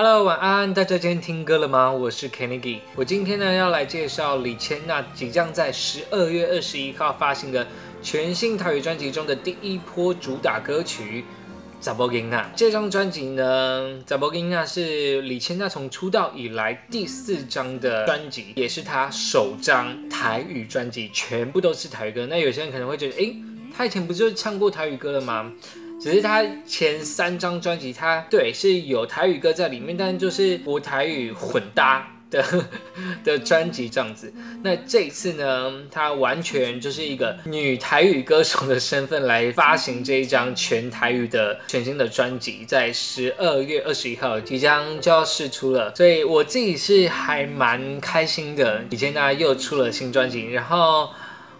Hello，晚安，大家今天听歌了吗？我是 Kennedy，我今天呢要来介绍李千娜即将在十二月二十一号发行的全新台语专辑中的第一波主打歌曲《扎波金娜》。这张专辑呢，《扎波金娜》是李千娜从出道以来第四张的专辑，也是她首张台语专辑，全部都是台语歌。那有些人可能会觉得，诶，她以前不就唱过台语歌了吗？只是他前三张专辑，他对是有台语歌在里面，但就是国台语混搭的 的专辑这样子。那这一次呢，他完全就是一个女台语歌手的身份来发行这一张全台语的全新的专辑，在十二月二十一号即将就要试出了，所以我自己是还蛮开心的。以前大家又出了新专辑，然后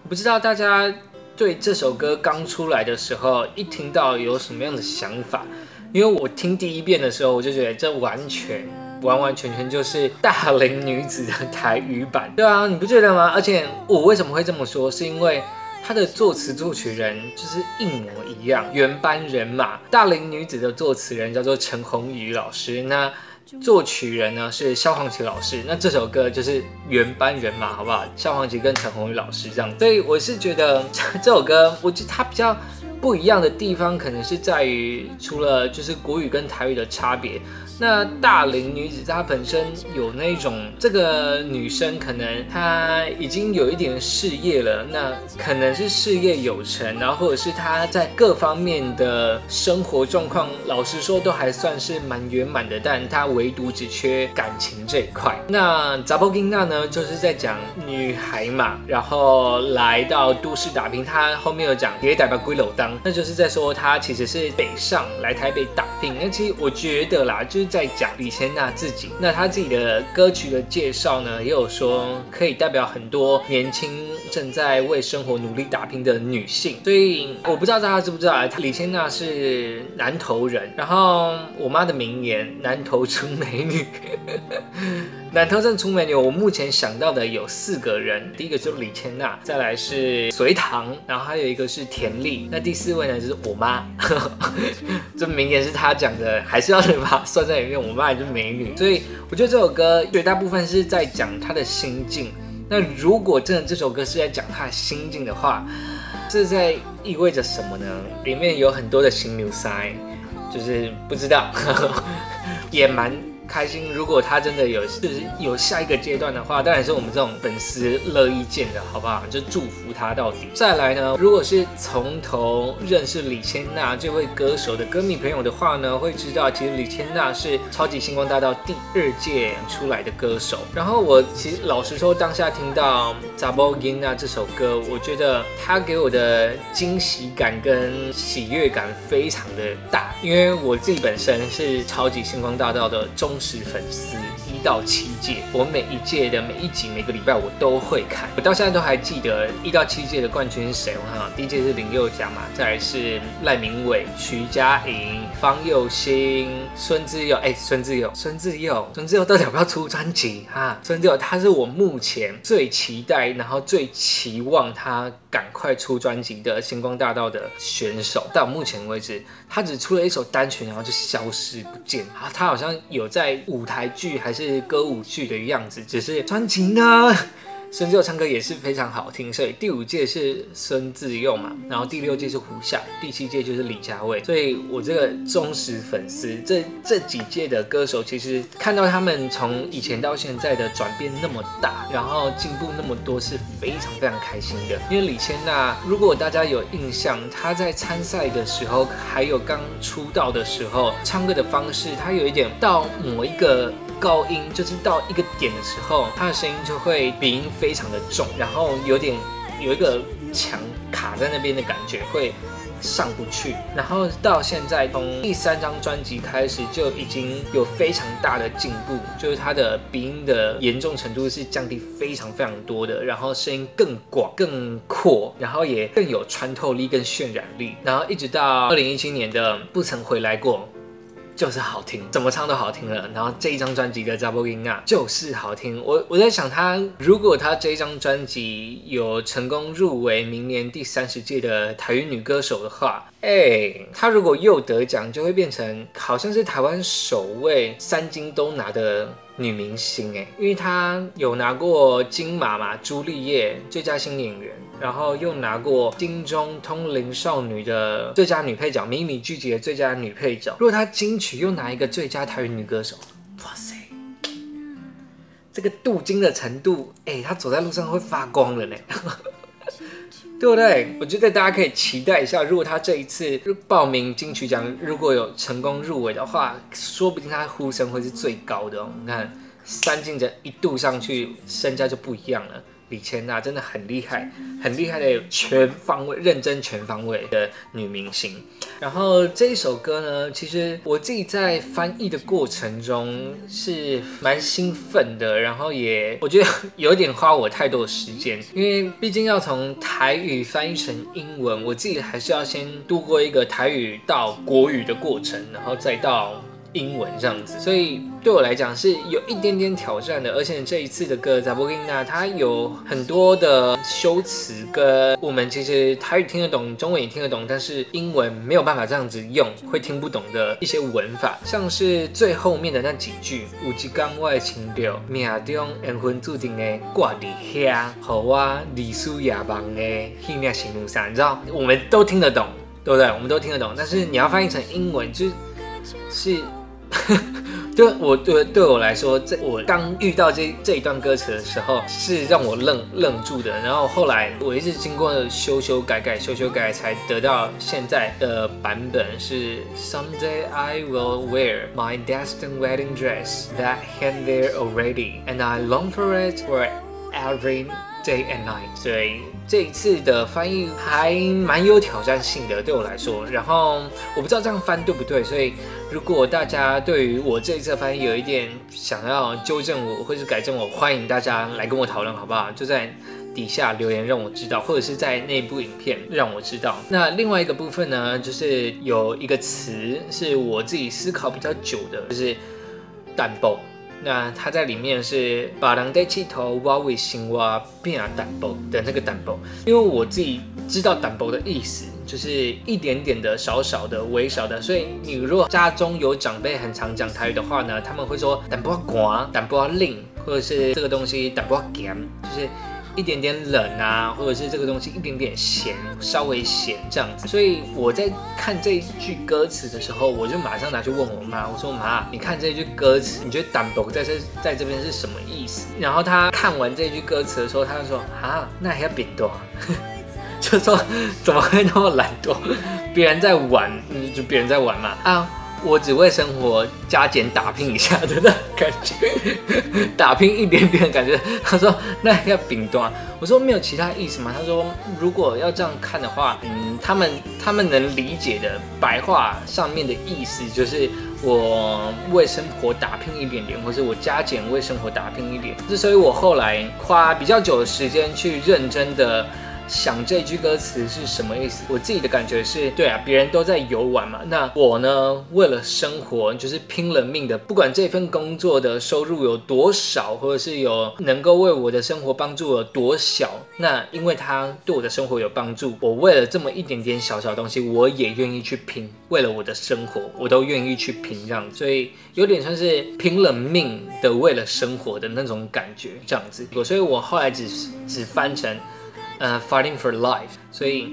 我不知道大家。对这首歌刚出来的时候，一听到有什么样的想法？因为我听第一遍的时候，我就觉得这完全完完全全就是大龄女子的台语版，对啊，你不觉得吗？而且我为什么会这么说？是因为他的作词作曲人就是一模一样，原班人马。大龄女子的作词人叫做陈鸿宇老师，那。作曲人呢是萧煌奇老师，那这首歌就是原班人马，好不好？萧煌奇跟陈鸿宇老师这样，所以我是觉得 这首歌，我觉得他比较不一样的地方，可能是在于除了就是国语跟台语的差别。那大龄女子她本身有那种，这个女生可能她已经有一点事业了，那可能是事业有成，然后或者是她在各方面的生活状况，老实说都还算是蛮圆满的，但她唯独只缺感情这一块。那扎波金娜呢，就是在讲女孩嘛，然后来到都市打拼，她后面有讲也代表归楼当，那就是在说他其实是北上来台北打那其实我觉得啦，就是。在讲李千娜自己，那她自己的歌曲的介绍呢，也有说可以代表很多年轻正在为生活努力打拼的女性。所以我不知道大家知不知道，李千娜是南投人。然后我妈的名言：南投出美女。南投镇出美女，我目前想到的有四个人，第一个就是李千娜，再来是隋唐，然后还有一个是田丽，那第四位呢就是我妈。这名言是她他讲的，还是要把它算在里面？我妈也是美女，所以我觉得这首歌绝大部分是在讲他的心境。那如果真的这首歌是在讲他的心境的话，这在意味着什么呢？里面有很多的心流塞，就是不知道，也蛮。开心，如果他真的有就是有下一个阶段的话，当然是我们这种粉丝乐意见的，好不好？就祝福他到底。再来呢，如果是从头认识李千娜这位歌手的歌迷朋友的话呢，会知道其实李千娜是超级星光大道第二届出来的歌手。然后我其实老实说，当下听到《扎波音娜》这首歌，我觉得他给我的惊喜感跟喜悦感非常的大，因为我自己本身是超级星光大道的忠。是粉丝一到七届，我每一届的每一集每个礼拜我都会看，我到现在都还记得一到七届的冠军是谁。我看第一届是林宥嘉嘛，再来是赖明伟、徐佳莹、方佑兴、孙志佑。哎，孙志佑，孙志佑，孙志佑到底要不要出专辑哈？孙志佑他是我目前最期待，然后最期望他赶快出专辑的星光大道的选手。到目前为止，他只出了一首单曲，然后就消失不见啊！他好像有在。舞台剧还是歌舞剧的样子，只是穿情啊。孙志佑唱歌也是非常好听，所以第五届是孙志佑嘛，然后第六届是胡夏，第七届就是李佳薇，所以我这个忠实粉丝，这这几届的歌手，其实看到他们从以前到现在的转变那么大，然后进步那么多，是非常非常开心的。因为李千娜，如果大家有印象，她在参赛的时候，还有刚出道的时候，唱歌的方式，她有一点到某一个。高音就是到一个点的时候，她的声音就会鼻音非常的重，然后有点有一个墙卡在那边的感觉，会上不去。然后到现在从第三张专辑开始就已经有非常大的进步，就是他的鼻音的严重程度是降低非常非常多的，然后声音更广更阔，然后也更有穿透力跟渲染力。然后一直到二零一七年的不曾回来过。就是好听，怎么唱都好听了。然后这一张专辑的《Double In》啊，就是好听。我我在想，他如果他这一张专辑有成功入围明年第三十届的台语女歌手的话，哎，他如果又得奖，就会变成好像是台湾首位三金都拿的女明星哎，因为她有拿过金马嘛，朱丽叶最佳新演员，然后又拿过金钟通灵少女的最佳女配角，迷你剧集的最佳女配角。如果她金曲又拿一个最佳台语女歌手，哇塞，这个镀金的程度，哎，她走在路上会发光的呢。对不对？我觉得大家可以期待一下，如果他这一次报名金曲奖，如果有成功入围的话，说不定他呼声会是最高的哦。你看，三进者一度上去，身价就不一样了。李千娜真的很厉害，很厉害的全方位、认真全方位的女明星。然后这一首歌呢，其实我自己在翻译的过程中是蛮兴奋的，然后也我觉得有点花我太多的时间，因为毕竟要从台语翻译成英文，我自己还是要先度过一个台语到国语的过程，然后再到。英文这样子，所以对我来讲是有一点点挑战的。而且这一次的歌《在波金娜》，它有很多的修辞跟我们其实台语听得懂，中文也听得懂，但是英文没有办法这样子用，会听不懂的一些文法，像是最后面的那几句“有一港外情调，命中缘分注定的挂伫遐，好啊，历史也忘的那面行路上”，你知道，我们都听得懂，对不对？我们都听得懂，但是你要翻译成英文，就是。对我对对我来说，这我刚遇到这这一段歌词的时候，是让我愣愣住的。然后后来我一直经过修修改改、修修改，才得到现在的版本是 Someday I will wear my destined wedding dress that hang there already, and I long for it for every day and night。所以这一次的翻译还蛮有挑战性的，对我来说。然后我不知道这样翻对不对，所以。如果大家对于我这一次翻译有一点想要纠正我或是改正我，欢迎大家来跟我讨论，好不好？就在底下留言让我知道，或者是在那部影片让我知道。那另外一个部分呢，就是有一个词是我自己思考比较久的，就是淡薄。那它在里面是把人带气头挖为心挖变啊淡薄的那个淡薄，因为我自己知道淡薄的意思。就是一点点的、少少的、微小的，所以你如果家中有长辈很常讲台语的话呢，他们会说“胆薄寡，胆薄令”，或者是这个东西“胆薄咸”，就是一点点冷啊，或者是这个东西一点点咸，稍微咸这样子。所以我在看这一句歌词的时候，我就马上拿去问我妈，我说：“妈，你看这句歌词，你觉得‘胆薄’在这在这边是什么意思？”然后她看完这句歌词的时候，她就说：“啊，那还要饼多。”就说怎么会那么懒惰？别人在玩，就别人在玩嘛啊！我只为生活加减打拼一下的那感觉，打拼一点点感觉。他说那要饼端，我说没有其他意思吗？他说如果要这样看的话，嗯，他们他们能理解的白话上面的意思就是我为生活打拼一点点，或是我加减为生活打拼一点。之所以我后来花比较久的时间去认真的。想这句歌词是什么意思？我自己的感觉是，对啊，别人都在游玩嘛，那我呢，为了生活就是拼了命的，不管这份工作的收入有多少，或者是有能够为我的生活帮助有多小，那因为它对我的生活有帮助，我为了这么一点点小小东西，我也愿意去拼，为了我的生活，我都愿意去拼这样，所以有点像是拼了命的为了生活的那种感觉这样子，我所以我后来只只翻成。呃，fighting for life，所以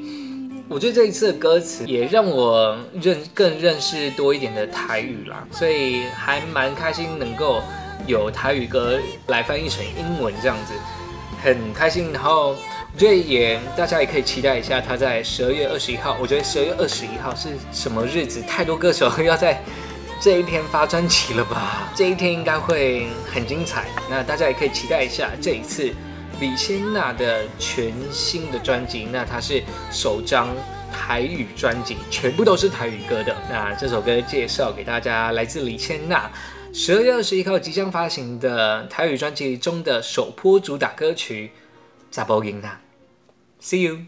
我觉得这一次的歌词也让我认更认识多一点的台语啦，所以还蛮开心能够有台语歌来翻译成英文这样子，很开心。然后我觉得也大家也可以期待一下，他在十二月二十一号，我觉得十二月二十一号是什么日子？太多歌手 要在这一天发专辑了吧？这一天应该会很精彩，那大家也可以期待一下这一次。李千娜的全新的专辑，那它是首张台语专辑，全部都是台语歌的。那这首歌介绍给大家，来自李千娜十二月二十一号即将发行的台语专辑中的首波主打歌曲《扎波音娜》。See you。